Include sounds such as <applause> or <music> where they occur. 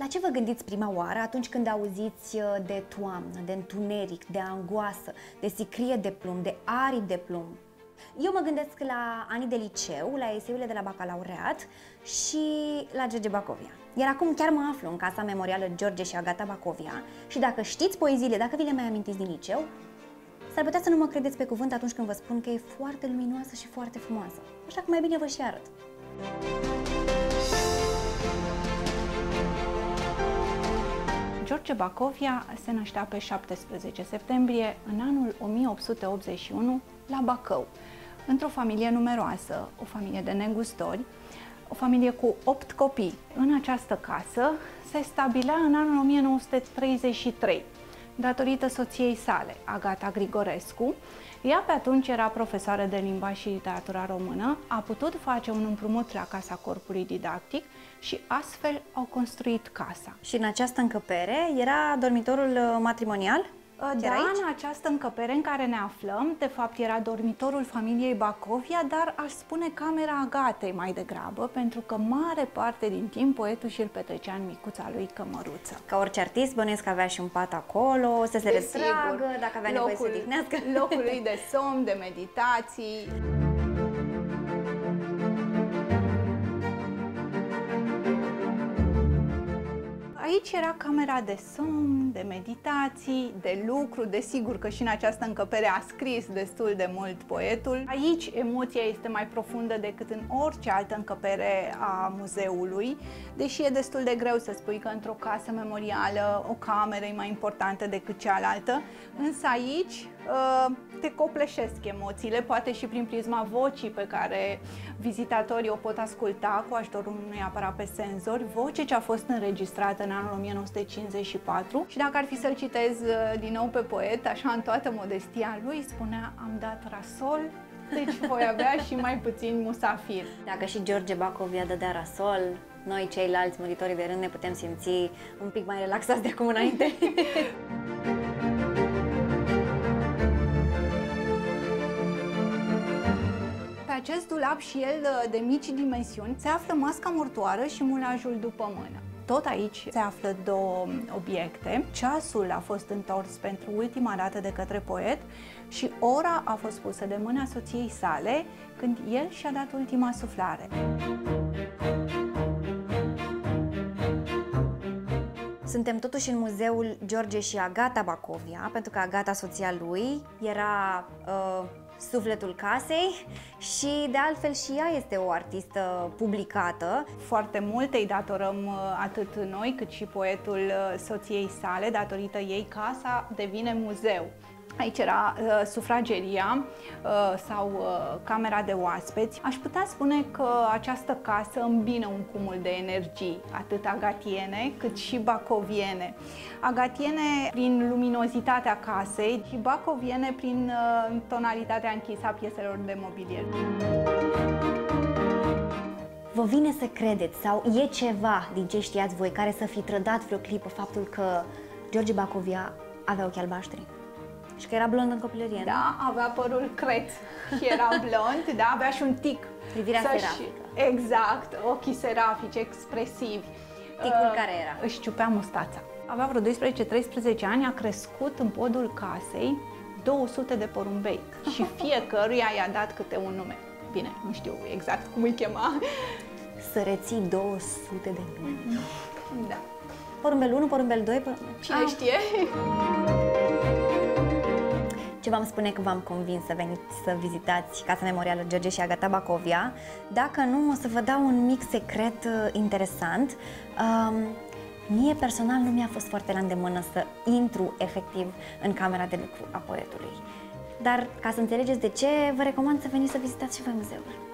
La ce vă gândiți prima oară atunci când auziți uh, de toamnă, de întuneric, de angoasă, de sicrie de plumb, de aripi de plumb? Eu mă gândesc la anii de liceu, la eseurile de la bacalaureat și la George Bacovia. Iar acum chiar mă aflu în casa memorială George și Agata Bacovia și dacă știți poeziile, dacă vi le mai amintiți din liceu, s-ar putea să nu mă credeți pe cuvânt atunci când vă spun că e foarte luminoasă și foarte frumoasă. Așa că mai bine vă și arăt. George Bacovia se năștea pe 17 septembrie în anul 1881 la Bacău, într-o familie numeroasă, o familie de negustori, o familie cu 8 copii. În această casă se stabilea în anul 1933, datorită soției sale, Agata Grigorescu. Ea pe atunci era profesoară de limba și literatura română, a putut face un împrumut la Casa Corpului Didactic și astfel au construit casa. Și în această încăpere era dormitorul uh, matrimonial? Da, în această încăpere în care ne aflăm, de fapt era dormitorul familiei Bacovia, dar aș spune camera Agatei mai degrabă, pentru că mare parte din timp poetul și-l petrecea în micuța lui cămăruță. Ca orice artist, bănuiesc că avea și un pat acolo, să se retragă, dacă avea locul, nevoie să odihnească. Locul lui de <laughs> somn, de meditații. Aici era camera de somn, de meditații, de lucru, desigur că și în această încăpere a scris destul de mult poetul. Aici emoția este mai profundă decât în orice altă încăpere a muzeului, deși e destul de greu să spui că într-o casă memorială o cameră e mai importantă decât cealaltă, însă aici uh, te copleșesc emoțiile, poate și prin prisma vocii pe care vizitatorii o pot asculta cu ajutorul unui aparat pe senzori, voce ce a fost înregistrată în anul 1954 și dacă ar fi să-l citez uh, din nou pe poet, așa în toată modestia lui, spunea am dat rasol, deci voi avea și mai puțin musafir. Dacă și George Bacovia dădea rasol, noi ceilalți muritorii de rând ne putem simți un pic mai relaxați de acum înainte. <laughs> acest dulap și el uh, de mici dimensiuni se află masca mortoară și mulajul după mână. Tot aici se află două obiecte. Ceasul a fost întors pentru ultima dată de către poet și ora a fost pusă de mâna soției sale când el și-a dat ultima suflare. Suntem totuși în muzeul George și Agata Bacovia, pentru că Agata, soția lui, era uh, sufletul casei și de altfel și ea este o artistă publicată. Foarte multe îi datorăm uh, atât noi cât și poetul uh, soției sale, datorită ei casa devine muzeu. Aici era uh, sufrageria uh, sau uh, camera de oaspeți. Aș putea spune că această casă îmbină un cumul de energii, atât agatiene cât și bacoviene. Agatiene prin luminozitatea casei și bacoviene prin uh, tonalitatea închisă a pieselor de mobilier. Vă vine să credeți sau e ceva din ce știați voi care să fi trădat vreo clipă faptul că George Bacovia avea ochi albaștri? Și că era blond în copilărie, Da, nu? avea părul creț și era <laughs> blond, da, avea și un tic. Privirea serafică. Exact, ochii serafici, expresivi. Ticul uh, care era? Își ciupea mustața. Avea vreo 12-13 ani, a crescut în podul casei 200 de porumbei <laughs> și fiecăruia i-a dat câte un nume. Bine, nu știu exact cum îi chema. Să reții 200 de nume. Da. Porumbel 1, porumbel 2, porumbel... Cine ah. știe? Ce v-am spune că v-am convins să veniți să vizitați Casa Memorială George și Agata Bacovia. Dacă nu, o să vă dau un mic secret uh, interesant. Um, mie personal nu mi-a fost foarte la îndemână să intru efectiv în camera de lucru a poetului. Dar ca să înțelegeți de ce, vă recomand să veniți să vizitați și voi muzeul.